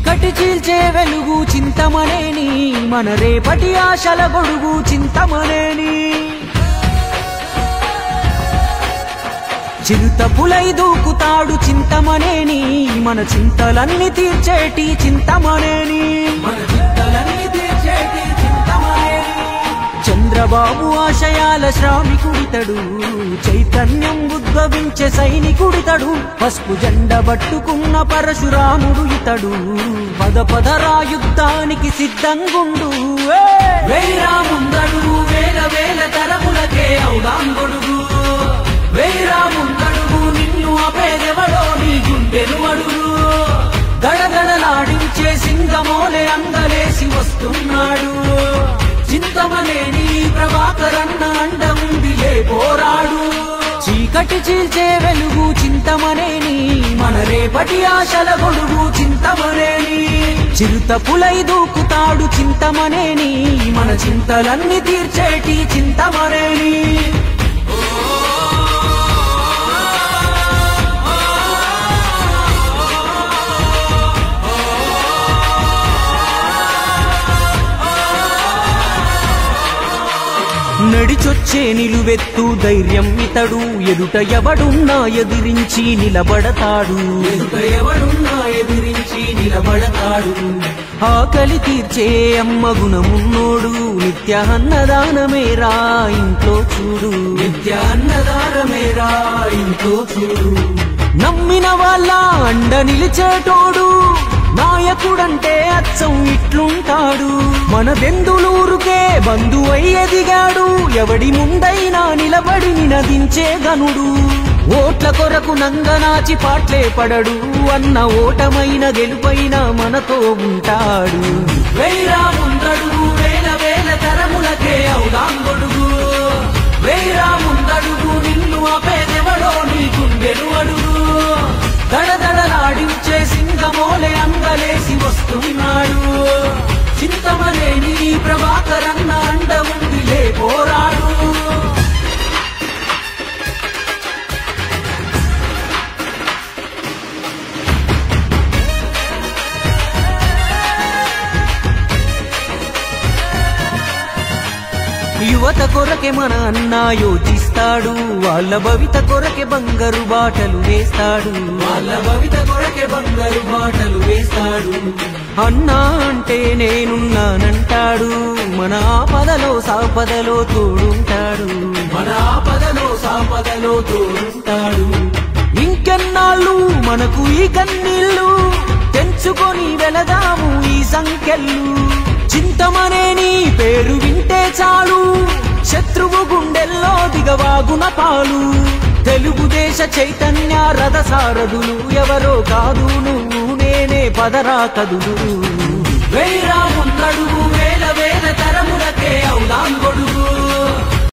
చీకటి చీల్చే వెలుగు చింతమనేని మన రేపటి ఆశల గొడుగు చింతమనేని చిరుత పులై దూకుతాడు చింతమనేని మన చింతలన్నీ తీర్చేటి చింతమనేని మన ఆశయాల శ్రామికుడితడు. చైతన్యం ఉద్భవించే సైనికుడితడు. పసుపు జెండ పట్టుకున్న పరశురాముడు ఇతడు. పద పదరా యుద్ధానికి సిద్ధంగుండు. ఏ! వేల వేల తరములకే ఔదాంగొడుగు వేయిరా ముందడుగు నిన్ను అపేదెవడో నీ గుండెను అడుగు. గడగడలాడించే సింగమోలే అందలేసి వస్తున్నాడు. చింతమలేని ప్రభాకర్ పోరాడు. చీకటి చీల్చే వెలుగు చింతమనేని మన రేపటి ఆశల గొడుగు చింతమనేని చిరుత పులై దూకుతాడు చింతమనేని మన చింతలన్నీ తీర్చేటి చింతమనేని నడిచొచ్చే నిలువెత్తు ధైర్యం ఇతడు. ఎదుట ఎవడున్నా ఎదిరించి నిలబడతాడు. ఎదుట ఎవడున్నా ఎదిరించి నిలబడతాడు ఆకలి తీర్చే అమ్మ గుణమున్నోడు. నిత్య అన్నదానమేరా ఇంట్లో చూడు నిత్య అన్నదానమేరా ఇంట్లో చూడు. నమ్మిన వాళ్ళ అండ నిలిచేటోడు. నాయకుడంటే అచ్చం ఇట్లుంటాడు. మన బెందులూరుకే బంధువై ఎదిగాడు. ఎవడి ముందైనా నిలబడి నినదించే గనుడు ఓట్ల కొరకు నంగనాచి పాట్లే పడడు. అన్న ఓటమైన గెలుపైన మనతో ఉంటాడు. వేరా ముందడు వేల వేల తరములకే అవుదాం గొడుగు యువత కొరకే మన అన్న యోచిస్తాడు. వాళ్ళ భవిత కొరకే బంగారు బాటలు వేస్తాడు. వాళ్ళ భవిత కొరకే బంగారు బాటలు వేస్తాడు. అన్నా అంటే నేనున్నానంటాడు. మన ఆపదలో సాపదలో తోడుంటాడు. మన ఆపదలో సాపదలో తోడుంటాడు. ఇంకెన్నాళ్ళు మనకు ఈ కన్నీళ్ళు. తెంచుకొని వెళదాము ఈ సంఖ్యలు. చింతమనేని పేరు వింటే చాలు. శత్రువు గుండెల్లో దిగవాగున పాలు. తెలుగుదేశ చైతన్య రథ సారథులు ఎవరో కాదు నువ్వు నేనే పదరా కదులు వేరా ముందడుగు వేల వేల తరములకే అవుదాం గొడుగు